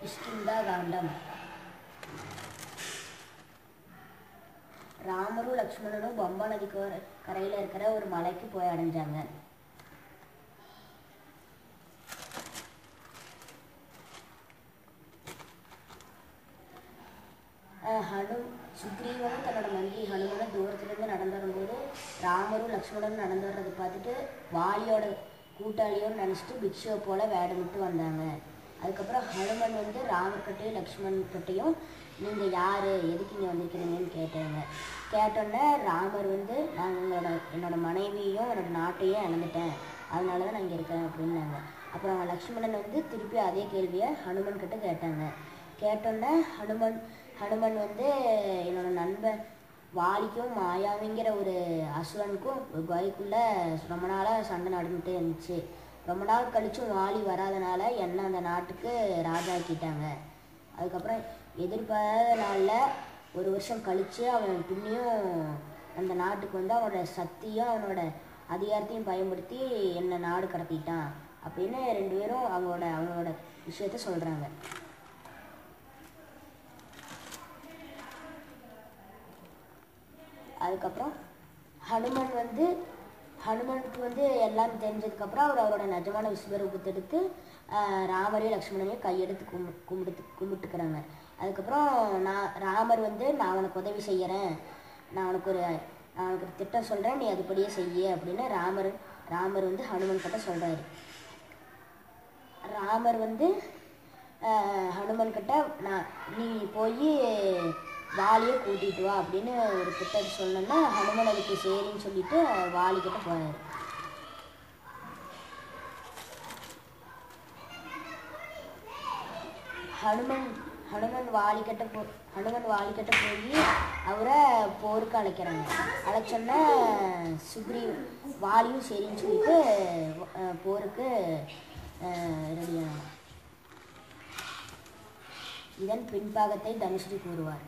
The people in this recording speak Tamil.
கிஷ்கிந்தா காண்டம் ராமரும் லக்ஷ்மணனும் பம்பா நதி கர- கரையில இருக்கிற ஒரு மலைக்கு போய் அடைஞ்சாங்க. அஹ் ஹனு சுக்ரீவனும் தன்னோட மந்திரி ஹனுமனும் தூரத்துலேருந்து நடந்து வரும்போது ராமரும் லக்ஷ்மணனும் நடந்து வர்றதை பார்த்துட்டு வாலியோட கூட்டாளியோன்னு நினச்சிட்டு பிக்ஷுவை போல வேடமிட்டு வந்தாங்க. அதுக்கப்புறம் ஹனுமன் வந்து ராமர்கிட்டையும் லக்ஷ்மண்கிட்டையும் நீங்கள் யார் எதுக்கு இங்கே வந்திருக்கிறீங்கன்னு கேட்டாங்க. கேட்டோன்னே ராமர் வந்து நான் உங்களோட என்னோடய மனைவியையும் என்னோடய நாட்டையும் இழந்துட்டேன். அதனால தான் நான் இங்கே இருக்கேன் அப்படின்னாங்க. அப்புறம் லக்ஷ்மணன் வந்து திருப்பி அதே கேள்வியை ஹனுமன் கிட்ட கேட்டாங்க. கேட்டோன்னே ஹனுமன் ஹனுமன் வந்து என்னோடய நண்பன் வாலிக்கும் மாயாவிங்கிற ஒரு அசுரனுக்கும் ஒரு ரொம்ப நாளாக சண்டை நடந்துகிட்டே இருந்துச்சு. ரொம்ப நாள் கழிச்சும் வாலி வராதனால என்ன அந்த நாட்டுக்கு ராஜா ஆக்கிட்டாங்க. அதுக்கப்புறம் எதிர்பாராத நாளில் ஒரு வருஷம் கழித்து அவன் பின்னியும் அந்த நாட்டுக்கு வந்து அவனோட சக்தியும் அவனோட அதிகாரத்தையும் பயன்படுத்தி என்னை நாடு கடத்திட்டான் அப்படின்னு ரெண்டு பேரும் அவங்களோட அவங்களோட விஷயத்த சொல்கிறாங்க அதுக்கப்புறம் ஹனுமன் வந்து ஹனுமனுக்கு வந்து எல்லாம் தெரிஞ்சதுக்கப்புறம் அவர் அவரோட நிஜமான விஸ்வரூபத்தை எடுத்து ராமரையும் லக்ஷ்மணனையும் கையெடுத்து கும்பி கும்பிட்டு கும்பிட்டுக்கிறாங்க. அதுக்கப்புறம் நான் ராமர் வந்து நான் உனக்கு உதவி செய்கிறேன் நான் உனக்கு ஒரு நான் உனக்கு ஒரு திட்டம் சொல்கிறேன் நீ அதுபடியே செய்ய அப்படின்னு ராமர் ராமர் வந்து ஹனுமன் கிட்ட சொல்கிறாரு ராமர் வந்து ஹனுமன் கிட்ட நான் நீ போய் வாலியை கூட்டிட்டு வா அப்படின்னு ஒரு திட்டம் சொன்னோன்னா ஹனுமன் அதுக்கு சரின்னு சொல்லிட்டு வாலிக்கிட்ட போனார். ஹனுமன் ஹனுமன் வாலி போ ஹனுமன் வாலிக்கட்ட போய் அவரை போருக்கு அழைக்கிறாங்க. அழைச்சோன்னா சுக்ரி வாலியும் சரின்னு சொல்லிட்டு போருக்கு ரெடியானாங்க. இதன் பின்பாகத்தை தனுஸ்ரீ கூறுவார்.